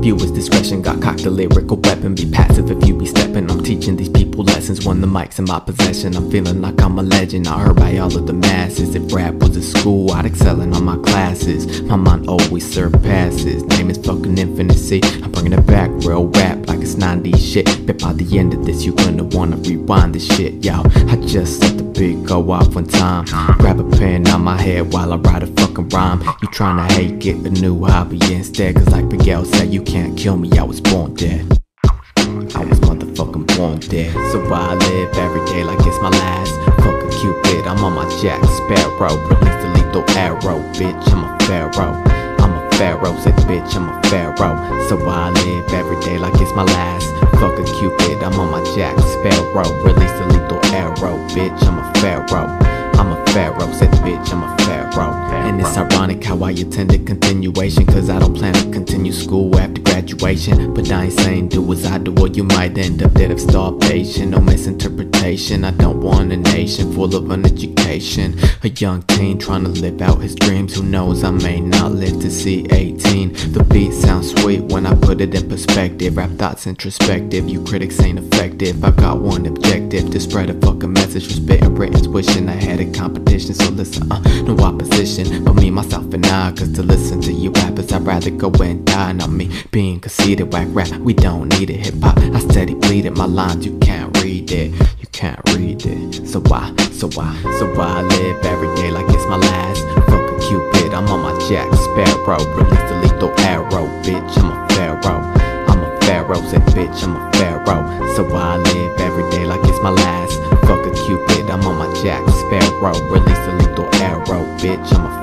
Viewers discretion got cocked a lyrical weapon. Be passive if you be stepping. I'm teaching these people lessons when the mic's in my possession. I'm feeling like I'm a legend. I heard by all of the masses. If rap was a school, I'd excel in all my classes. My mind always surpasses. Name is fucking infinite. See, I'm bringing it back, real rap like it's 90s shit. But by the end of this, you're gonna wanna rewind this shit, yo. I just let the beat go off one time. Grab a pen on my head while I write a fucking rhyme. You tryna hate, get a new hobby instead. Cause like Miguel said, you can't kill me, I was born dead. I was motherfucking born dead. So I live every day like it's my last. Fucking Cupid, I'm on my Jack Sparrow. Release the lethal arrow, bitch, I'm a pharaoh. I'm a pharaoh, said bitch, I'm a pharaoh. So I live every day like it's my last. Fucking Cupid, I'm on my Jack Sparrow. Release the lethal arrow, bitch, I'm a pharaoh. I'm a pharaoh, said bitch, I'm a pharaoh. And it's ironic how I attended continuation. Cause I don't plan to continue school after graduation. But I ain't saying do as I do, or you might end up dead of starvation. No misinterpretation. I don't want a nation full of uneducation. A young teen trying to live out his dreams. Who knows, I may not live to see 18. The beat sounds sweet when I put it in perspective. Rap thoughts introspective. You critics ain't effective. I got one objective to spread a fucking message for spitting Britain's wishing I had a competition. So listen, uh, no opposition. But me, myself, and I. Cause to listen to you rappers, I'd rather go and die. Not me being conceited, whack rap. We don't need it. Hip hop, I steady bleed it. My lines, you can't read it. You can't read it. So why, so why, so why I live every day like it's my last? Fucking Cupid, I'm on my Jack Sparrow. Release the lethal arrow, bitch, I'm a bitch, I'm a pharaoh. So I live every day like it's my last. Fucking Cupid, I'm on my Jack Sparrow. Release the lethal arrow, bitch, I'm a